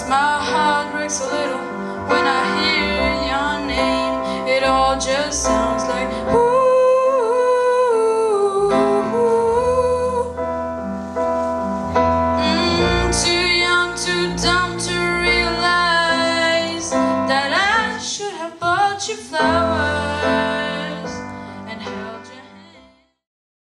Cause my heart breaks a little when I hear your name It all just sounds like ooh, mm, Too young, too dumb to realize That I should have bought you flowers.